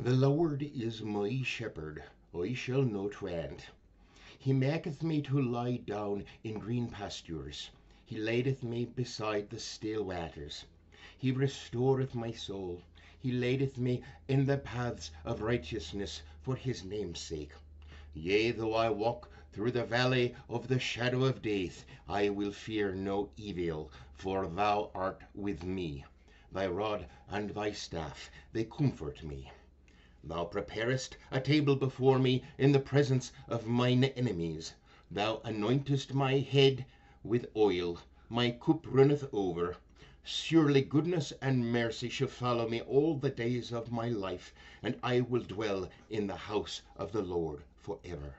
The Lord is my shepherd, I shall not want. He maketh me to lie down in green pastures. He leadeth me beside the still waters. He restoreth my soul. He leadeth me in the paths of righteousness for his name's sake. Yea, though I walk through the valley of the shadow of death, I will fear no evil, for thou art with me. Thy rod and thy staff, they comfort me. Thou preparest a table before me in the presence of mine enemies. Thou anointest my head with oil, my cup runneth over. Surely goodness and mercy shall follow me all the days of my life, and I will dwell in the house of the Lord forever.